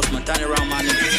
close, my thunder around my.